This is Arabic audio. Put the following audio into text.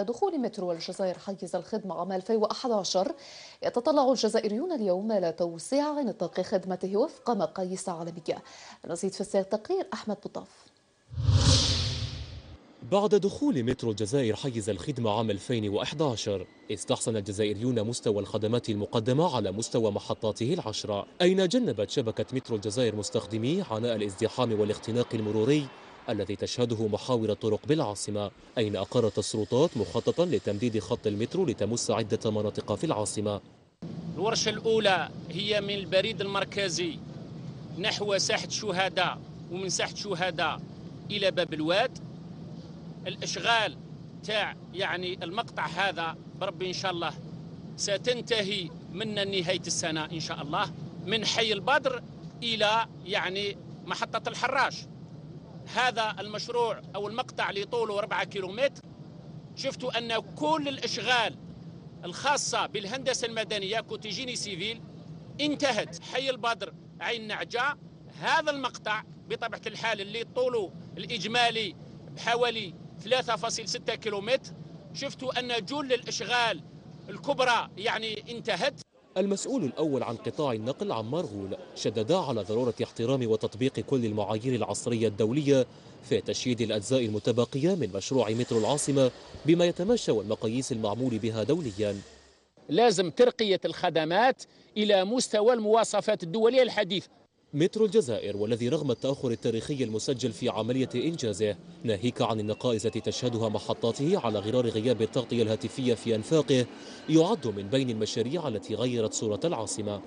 دخول مترو الجزائر حيز الخدمة عام 2011 يتطلع الجزائريون اليوم إلى توسيع نطاق خدمته وفق مقاييس عالمية نزيد في تقرير أحمد بطاف بعد دخول مترو الجزائر حيز الخدمة عام 2011 استحسن الجزائريون مستوى الخدمات المقدمة على مستوى محطاته العشرة أين جنبت شبكة مترو الجزائر مستخدميه عناء الازدحام والاختناق المروري؟ الذي تشهده محاور الطرق بالعاصمة أين أقرت السلطات مخططا لتمديد خط المترو لتمس عدة مناطق في العاصمة؟ الورشة الأولى هي من البريد المركزي نحو ساحة شهداء ومن ساحة شهداء إلى باب الواد. الإشغال تاع يعني المقطع هذا بربي إن شاء الله ستنتهي من نهاية السنة إن شاء الله من حي البدر إلى يعني محطة الحراش. هذا المشروع أو المقطع اللي طوله 4 كيلومتر. شفتوا أن كل الإشغال الخاصة بالهندسة المدنية كوتيجيني سيفيل انتهت. حي البدر عين نعجة. هذا المقطع بطبيعة الحال اللي طوله الإجمالي بحوالي 3.6 كيلومتر. شفتوا أن جل الإشغال الكبرى يعني انتهت. المسؤول الأول عن قطاع النقل عمار غول شدد على ضرورة احترام وتطبيق كل المعايير العصرية الدولية في تشييد الأجزاء المتبقية من مشروع مترو العاصمة بما يتماشى والمقاييس المعمول بها دوليا. لازم ترقية الخدمات إلى مستوى المواصفات الدولية. الحديثة مترو الجزائر والذي رغم التأخر التاريخي المسجل في عملية إنجازه ناهيك عن النقائص التي تشهدها محطاته على غرار غياب التغطية الهاتفية في أنفاقه يعد من بين المشاريع التي غيرت صورة العاصمة.